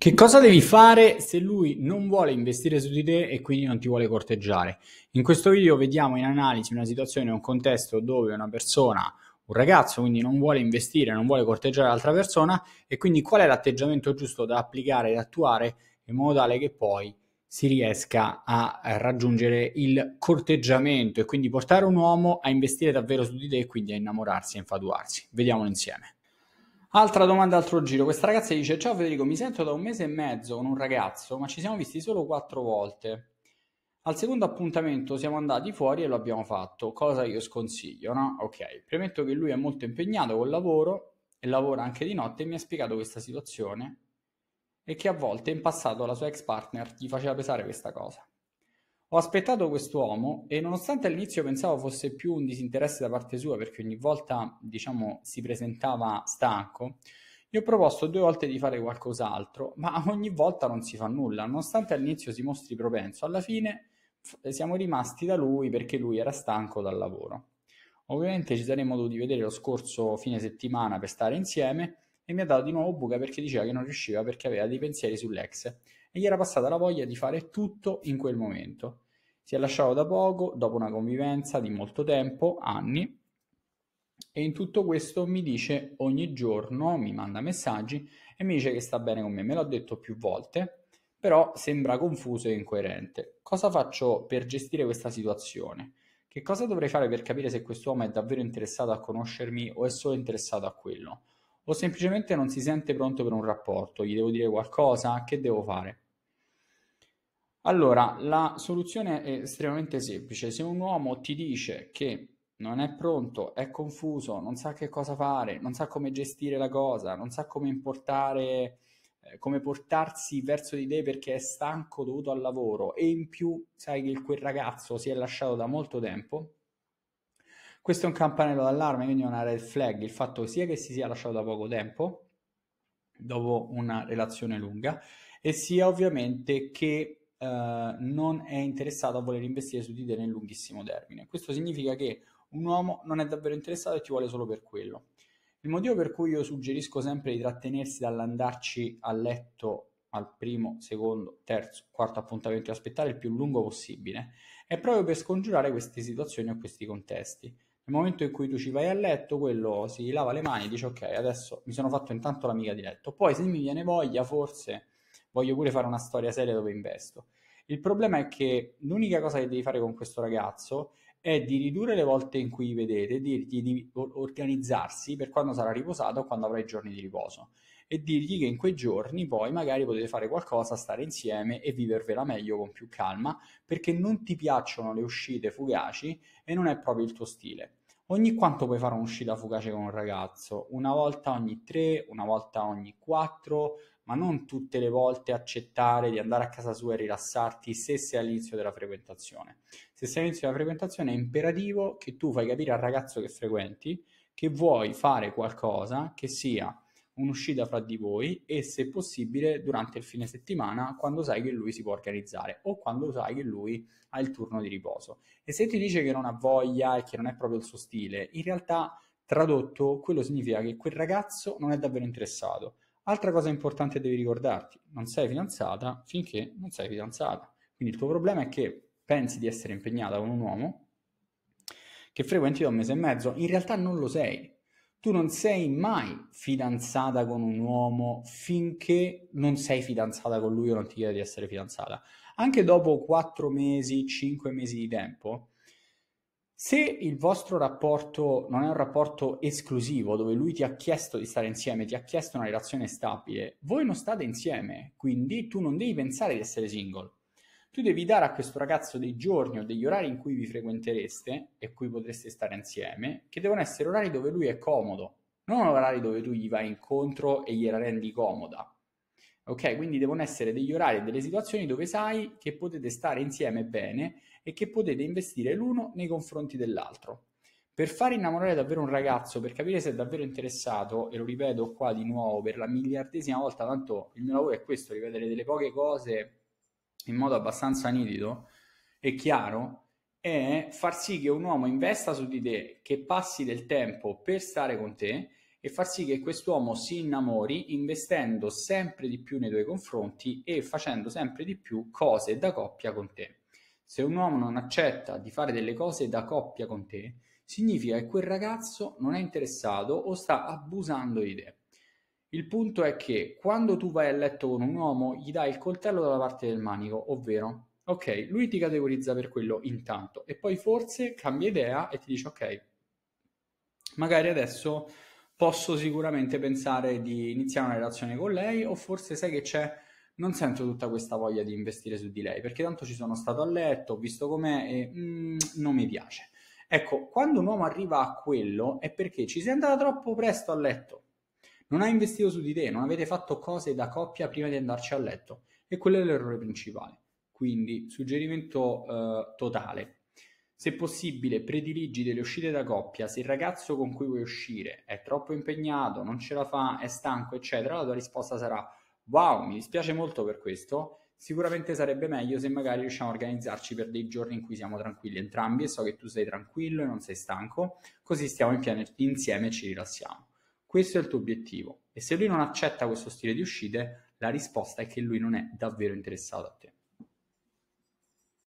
Che cosa devi fare se lui non vuole investire su di te e quindi non ti vuole corteggiare? In questo video vediamo in analisi una situazione, un contesto dove una persona, un ragazzo, quindi non vuole investire, non vuole corteggiare l'altra persona e quindi qual è l'atteggiamento giusto da applicare e attuare in modo tale che poi si riesca a raggiungere il corteggiamento e quindi portare un uomo a investire davvero su di te e quindi a innamorarsi e infatuarsi. Vediamolo insieme. Altra domanda, altro giro. Questa ragazza dice: Ciao Federico, mi sento da un mese e mezzo con un ragazzo, ma ci siamo visti solo quattro volte. Al secondo appuntamento siamo andati fuori e lo abbiamo fatto. Cosa io sconsiglio, no? Ok, premetto che lui è molto impegnato col lavoro e lavora anche di notte e mi ha spiegato questa situazione e che a volte in passato la sua ex partner gli faceva pesare questa cosa. Ho aspettato quest'uomo e nonostante all'inizio pensavo fosse più un disinteresse da parte sua perché ogni volta, diciamo, si presentava stanco, gli ho proposto due volte di fare qualcos'altro, ma ogni volta non si fa nulla, nonostante all'inizio si mostri propenso. Alla fine siamo rimasti da lui perché lui era stanco dal lavoro. Ovviamente ci saremmo dovuti vedere lo scorso fine settimana per stare insieme e mi ha dato di nuovo buca perché diceva che non riusciva perché aveva dei pensieri sull'ex e gli era passata la voglia di fare tutto in quel momento. Si è lasciato da poco, dopo una convivenza di molto tempo, anni, e in tutto questo mi dice ogni giorno, mi manda messaggi e mi dice che sta bene con me. Me l'ha detto più volte, però sembra confuso e incoerente. Cosa faccio per gestire questa situazione? Che cosa dovrei fare per capire se quest'uomo è davvero interessato a conoscermi o è solo interessato a quello? O semplicemente non si sente pronto per un rapporto? Gli devo dire qualcosa? Che devo fare? Allora, la soluzione è estremamente semplice. Se un uomo ti dice che non è pronto, è confuso, non sa che cosa fare, non sa come gestire la cosa, non sa come importare, eh, come portarsi verso di te perché è stanco dovuto al lavoro e in più sai che quel ragazzo si è lasciato da molto tempo, questo è un campanello d'allarme, quindi una red flag, il fatto sia che si sia lasciato da poco tempo, dopo una relazione lunga, e sia ovviamente che eh, non è interessato a voler investire su di te nel lunghissimo termine. Questo significa che un uomo non è davvero interessato e ti vuole solo per quello. Il motivo per cui io suggerisco sempre di trattenersi dall'andarci a letto al primo, secondo, terzo, quarto appuntamento e aspettare il più lungo possibile è proprio per scongiurare queste situazioni o questi contesti. Nel momento in cui tu ci vai a letto, quello si lava le mani e dice ok, adesso mi sono fatto intanto l'amica di letto, poi se mi viene voglia forse voglio pure fare una storia seria dove investo. Il problema è che l'unica cosa che devi fare con questo ragazzo è di ridurre le volte in cui vedete, dirgli di organizzarsi per quando sarà riposato o quando avrà i giorni di riposo e dirgli che in quei giorni poi magari potete fare qualcosa, stare insieme e vivervela meglio con più calma perché non ti piacciono le uscite fugaci e non è proprio il tuo stile. Ogni quanto puoi fare un'uscita fugace con un ragazzo? Una volta ogni tre, una volta ogni quattro, ma non tutte le volte accettare di andare a casa sua e rilassarti se sei all'inizio della frequentazione. Se sei all'inizio della frequentazione è imperativo che tu fai capire al ragazzo che frequenti che vuoi fare qualcosa che sia un'uscita fra di voi e se possibile durante il fine settimana quando sai che lui si può organizzare o quando sai che lui ha il turno di riposo. E se ti dice che non ha voglia e che non è proprio il suo stile, in realtà tradotto quello significa che quel ragazzo non è davvero interessato Altra cosa importante devi ricordarti, non sei fidanzata finché non sei fidanzata. Quindi il tuo problema è che pensi di essere impegnata con un uomo che frequenti da un mese e mezzo, in realtà non lo sei. Tu non sei mai fidanzata con un uomo finché non sei fidanzata con lui o non ti chiede di essere fidanzata. Anche dopo quattro mesi, cinque mesi di tempo, se il vostro rapporto non è un rapporto esclusivo, dove lui ti ha chiesto di stare insieme, ti ha chiesto una relazione stabile, voi non state insieme, quindi tu non devi pensare di essere single. Tu devi dare a questo ragazzo dei giorni o degli orari in cui vi frequentereste e cui potreste stare insieme, che devono essere orari dove lui è comodo, non orari dove tu gli vai incontro e gliela rendi comoda. Ok, quindi devono essere degli orari e delle situazioni dove sai che potete stare insieme bene e che potete investire l'uno nei confronti dell'altro. Per far innamorare davvero un ragazzo, per capire se è davvero interessato, e lo ripeto qua di nuovo per la miliardesima volta, tanto il mio lavoro è questo, ripetere delle poche cose in modo abbastanza nitido e chiaro, è far sì che un uomo investa su di te, che passi del tempo per stare con te e far sì che quest'uomo si innamori investendo sempre di più nei tuoi confronti e facendo sempre di più cose da coppia con te. Se un uomo non accetta di fare delle cose da coppia con te, significa che quel ragazzo non è interessato o sta abusando di te. Il punto è che quando tu vai a letto con un uomo, gli dai il coltello dalla parte del manico, ovvero, ok, lui ti categorizza per quello intanto e poi forse cambia idea e ti dice, ok, magari adesso posso sicuramente pensare di iniziare una relazione con lei o forse sai che c'è, non sento tutta questa voglia di investire su di lei perché tanto ci sono stato a letto, ho visto com'è e mm, non mi piace. Ecco, quando un uomo arriva a quello è perché ci sei andata troppo presto a letto, non hai investito su di te, non avete fatto cose da coppia prima di andarci a letto e quello è l'errore principale. Quindi, suggerimento eh, totale, se possibile, prediligi delle uscite da coppia. Se il ragazzo con cui vuoi uscire è troppo impegnato, non ce la fa, è stanco, eccetera, la tua risposta sarà: Wow, mi dispiace molto per questo. Sicuramente sarebbe meglio se magari riusciamo a organizzarci per dei giorni in cui siamo tranquilli entrambi e so che tu sei tranquillo e non sei stanco, così stiamo in piano insieme e ci rilassiamo. Questo è il tuo obiettivo. E se lui non accetta questo stile di uscite, la risposta è che lui non è davvero interessato a te.